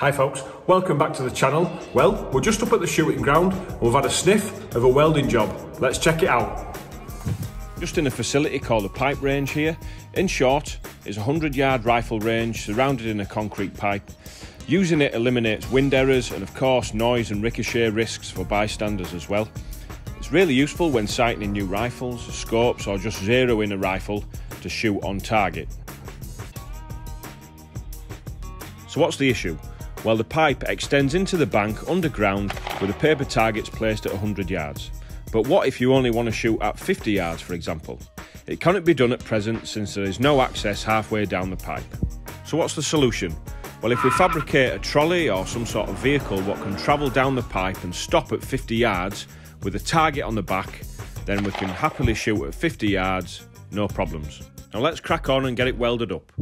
Hi folks, welcome back to the channel. Well, we're just up at the shooting ground and we've had a sniff of a welding job. Let's check it out. Just in a facility called the pipe range here. In short, it's a 100 yard rifle range surrounded in a concrete pipe. Using it eliminates wind errors and of course noise and ricochet risks for bystanders as well. It's really useful when sighting new rifles, scopes or just zeroing a rifle to shoot on target. So what's the issue? Well, the pipe extends into the bank underground with the paper targets placed at 100 yards. But what if you only want to shoot at 50 yards, for example? It cannot be done at present since there is no access halfway down the pipe. So what's the solution? Well, if we fabricate a trolley or some sort of vehicle what can travel down the pipe and stop at 50 yards with a target on the back, then we can happily shoot at 50 yards, no problems. Now let's crack on and get it welded up.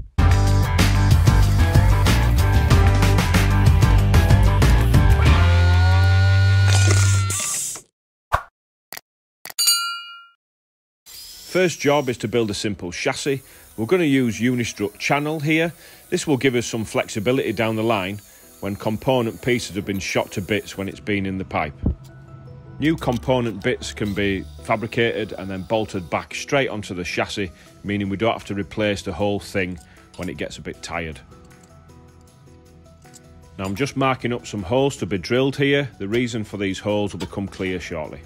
First job is to build a simple chassis. We're going to use Unistrut channel here. This will give us some flexibility down the line when component pieces have been shot to bits when it's been in the pipe. New component bits can be fabricated and then bolted back straight onto the chassis, meaning we don't have to replace the whole thing when it gets a bit tired. Now I'm just marking up some holes to be drilled here. The reason for these holes will become clear shortly.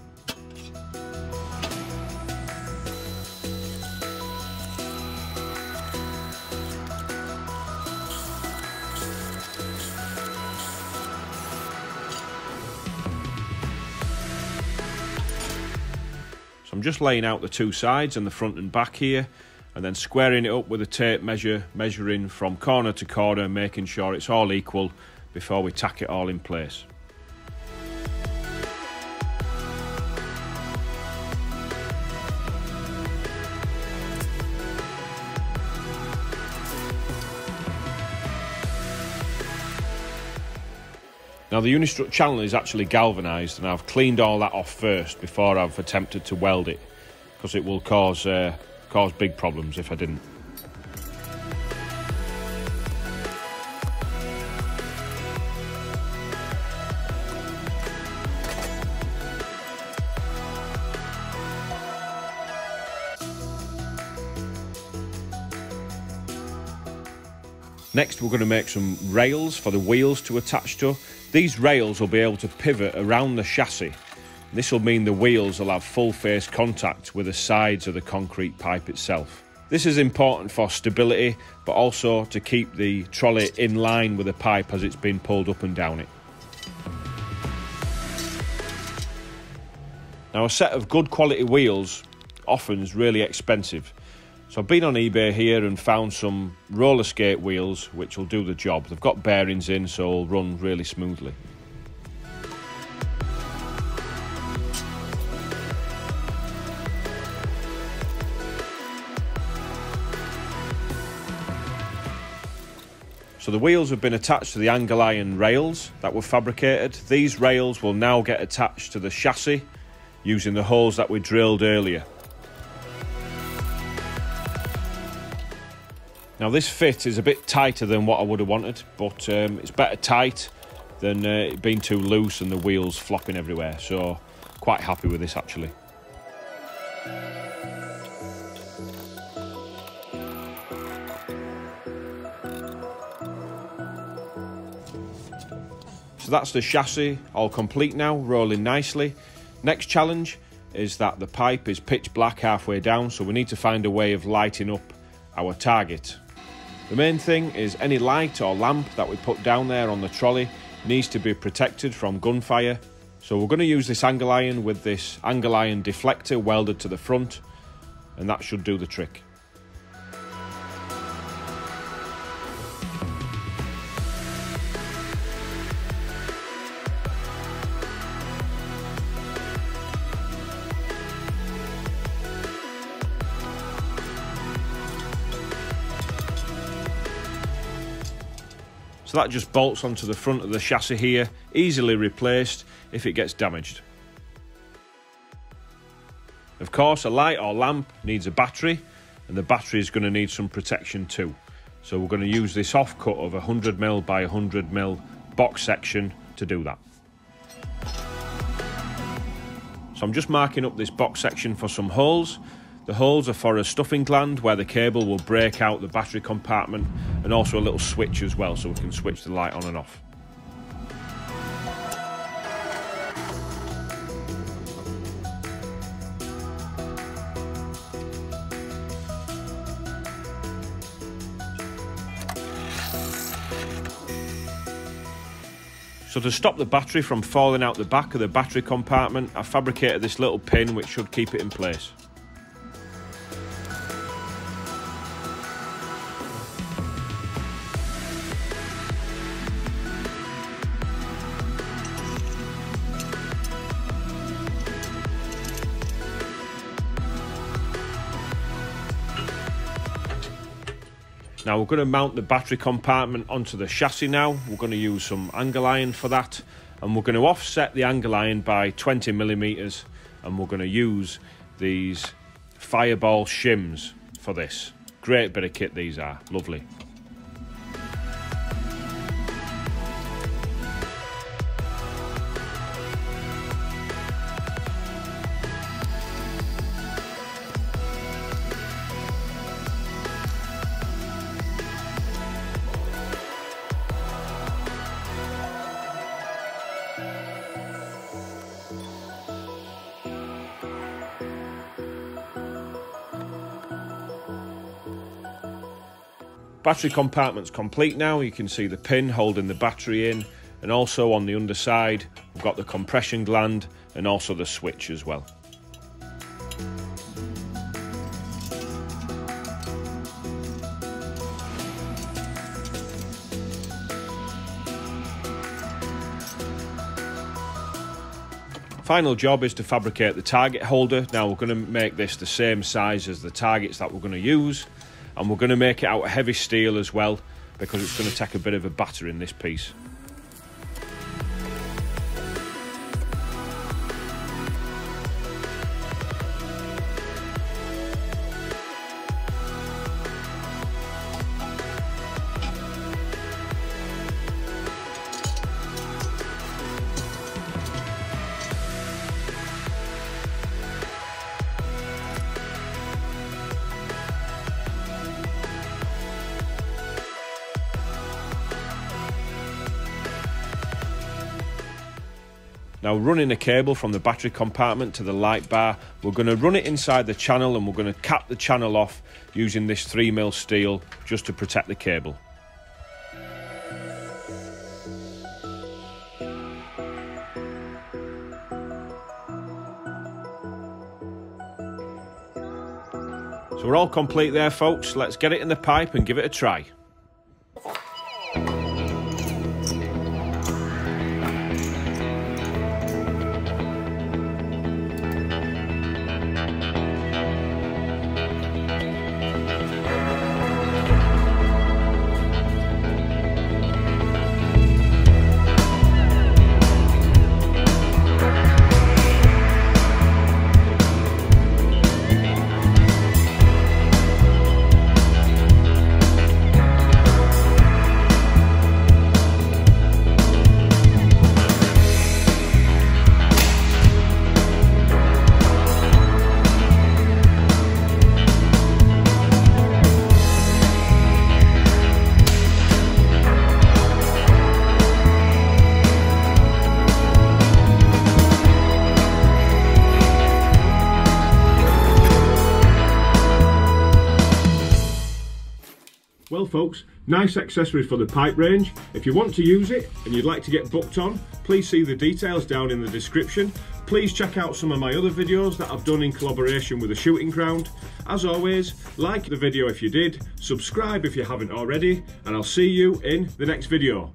So I'm just laying out the two sides and the front and back here and then squaring it up with a tape measure, measuring from corner to corner, making sure it's all equal before we tack it all in place. Now the Unistrut channel is actually galvanised and I've cleaned all that off first before I've attempted to weld it because it will cause, uh, cause big problems if I didn't. Next we're going to make some rails for the wheels to attach to. These rails will be able to pivot around the chassis. This will mean the wheels will have full face contact with the sides of the concrete pipe itself. This is important for stability but also to keep the trolley in line with the pipe as it's been pulled up and down it. Now a set of good quality wheels often is really expensive so I've been on eBay here and found some roller skate wheels which will do the job. They've got bearings in so it'll run really smoothly. So the wheels have been attached to the angle iron rails that were fabricated. These rails will now get attached to the chassis using the holes that we drilled earlier. Now this fit is a bit tighter than what I would have wanted, but um, it's better tight than uh, being too loose and the wheels flopping everywhere. So quite happy with this actually. So that's the chassis all complete now, rolling nicely. Next challenge is that the pipe is pitch black halfway down, so we need to find a way of lighting up our target. The main thing is any light or lamp that we put down there on the trolley needs to be protected from gunfire. So we're going to use this angle iron with this angle iron deflector welded to the front and that should do the trick. So that just bolts onto the front of the chassis here, easily replaced if it gets damaged. Of course, a light or lamp needs a battery, and the battery is going to need some protection too. So we're going to use this offcut of 100mm by 100mm box section to do that. So I'm just marking up this box section for some holes. The holes are for a stuffing gland where the cable will break out the battery compartment and also a little switch as well so we can switch the light on and off. So to stop the battery from falling out the back of the battery compartment, I fabricated this little pin which should keep it in place. Now we're going to mount the battery compartment onto the chassis now. We're going to use some angle iron for that and we're going to offset the angle iron by 20 millimeters and we're going to use these fireball shims for this. Great bit of kit these are, lovely. Battery compartment's complete now. You can see the pin holding the battery in and also on the underside we've got the compression gland and also the switch as well. Final job is to fabricate the target holder. Now we're going to make this the same size as the targets that we're going to use and we're going to make it out of heavy steel as well because it's going to take a bit of a batter in this piece. Now running a cable from the battery compartment to the light bar, we're going to run it inside the channel and we're going to cap the channel off using this 3mm steel just to protect the cable. So we're all complete there folks, let's get it in the pipe and give it a try. Folks, nice accessory for the pipe range. If you want to use it and you'd like to get booked on, please see the details down in the description. Please check out some of my other videos that I've done in collaboration with the Shooting Ground. As always, like the video if you did, subscribe if you haven't already, and I'll see you in the next video.